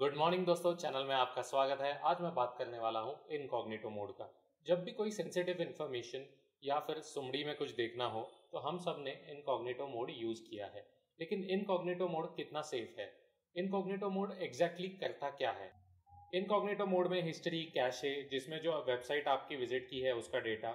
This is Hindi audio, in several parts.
गुड मॉर्निंग दोस्तों, चैनल में आपका स्वागत है। आज मैं बात करने वाला हूँ इनकॉग्निटो मोड का। जब भी कोई सेंसिटिव इन्फॉर्मेशन या फिर सुमड़ी में कुछ देखना हो तो हम सबने इनकॉग्निटो मोड यूज़ किया है। लेकिन इनकॉग्निटो मोड कितना सेफ़ है? इनकॉग्निटो मोड एग्जैक्टली करता क्या है? इनकॉग्निटो मोड में हिस्ट्री कैशे जिसमें जो वेबसाइट आपकी विज़िट की है, उसका डेटा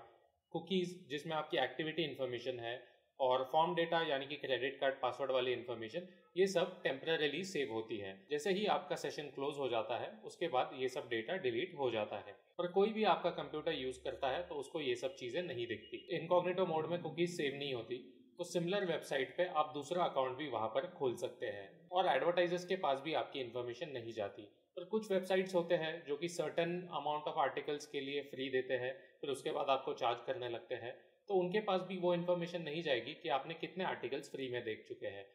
कुकीज जिसमें आपकी एक्टिविटी इन्फॉर्मेशन है और फॉर्म डेटा यानी कि क्रेडिट कार्ड पासवर्ड वाली इन्फॉर्मेशन ये सब टेम्परली सेव होती है। जैसे ही आपका सेशन क्लोज हो जाता है, उसके बाद ये सब डेटा डिलीट हो जाता है। पर कोई भी आपका कंप्यूटर यूज़ करता है तो उसको ये सब चीज़ें नहीं दिखती। इनकॉग्निटो मोड में कुकीज सेव नहीं होती। तो सिमिलर वेबसाइट पे आप दूसरा अकाउंट भी वहाँ पर खोल सकते हैं। और एडवर्टाइजर्स के पास भी आपकी इन्फॉर्मेशन नहीं जाती। पर कुछ वेबसाइट्स होते हैं जो कि सर्टन अमाउंट ऑफ़ आर्टिकल्स के लिए फ्री देते हैं, फिर उसके बाद आपको चार्ज करने लगते हैं। तो उनके पास भी वो इन्फॉर्मेशन नहीं जाएगी कि आपने कितने आर्टिकल्स फ्री में देख चुके हैं।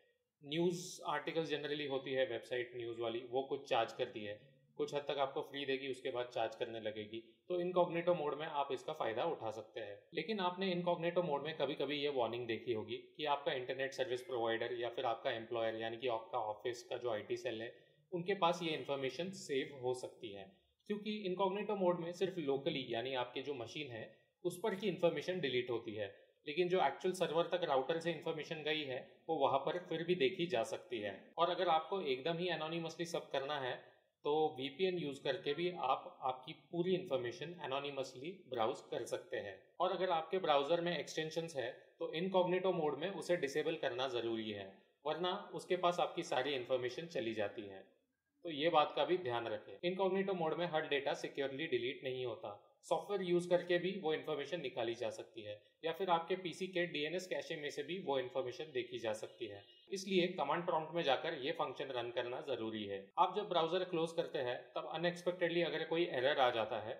न्यूज़ आर्टिकल्स जनरली होती है वेबसाइट न्यूज़ वाली, वो कुछ चार्ज करती है। कुछ हद तक आपको फ्री देगी, उसके बाद चार्ज करने लगेगी। तो इनकॉग्नेटो मोड में आप इसका फ़ायदा उठा सकते हैं। लेकिन आपने इनकॉग्नेटो मोड में कभी कभी ये वार्निंग देखी होगी कि आपका इंटरनेट सर्विस प्रोवाइडर या फिर आपका एम्प्लॉयर यानी कि आपका ऑफ़िस का जो आईटी सेल है, उनके पास ये इन्फॉर्मेशन सेव हो सकती है। क्योंकि इनकॉग्नेटो मोड में सिर्फ़ लोकली यानी आपकी जो मशीन है, उस पर ही इन्फॉर्मेशन डिलीट होती है। लेकिन जो एक्चुअल सर्वर तक राउटर से इन्फॉर्मेशन गई है, वो वहाँ पर फिर भी देखी जा सकती है। और अगर आपको एकदम ही एनोनिमसली सब करना है तो वीपीएन यूज़ करके भी आप आपकी पूरी इन्फॉर्मेशन एनोनिमसली ब्राउज कर सकते हैं। और अगर आपके ब्राउज़र में एक्सटेंशन है तो इनकॉग्नेटो मोड में उसे डिसेबल करना ज़रूरी है, वरना उसके पास आपकी सारी इन्फॉर्मेशन चली जाती है। तो ये बात का भी ध्यान रखें। इनकॉग्नेटो मोड में हर डेटा सिक्योरली डिलीट नहीं होता। सॉफ्टवेयर यूज़ करके भी वो इन्फॉर्मेशन निकाली जा सकती है, या फिर आपके पीसी के डीएनएस कैशे में से भी वो इन्फॉर्मेशन देखी जा सकती है। इसलिए कमांड प्रॉम्प्ट में जाकर ये फ़ंक्शन रन करना ज़रूरी है। आप जब ब्राउज़र क्लोज करते हैं, तब अनएक्सपेक्टेडली अगर कोई एरर आ जाता है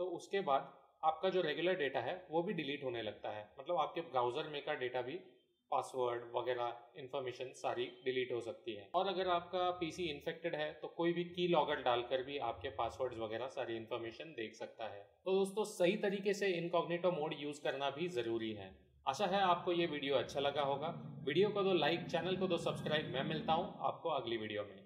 तो उसके बाद आपका जो रेगुलर डेटा है, वो भी डिलीट होने लगता है। मतलब आपके ब्राउज़र में का डेटा भी पासवर्ड वगैरह इन्फॉर्मेशन सारी डिलीट हो सकती है। और अगर आपका पीसी इन्फेक्टेड है तो कोई भी की लॉगर डालकर भी आपके पासवर्ड्स वगैरह सारी इन्फॉर्मेशन देख सकता है। तो दोस्तों, सही तरीके से इनकॉग्निटो मोड यूज़ करना भी ज़रूरी है। आशा है आपको ये वीडियो अच्छा लगा होगा। वीडियो को दो लाइक चैनल को दो सब्सक्राइब मैं मिलता हूँ आपको अगली वीडियो में।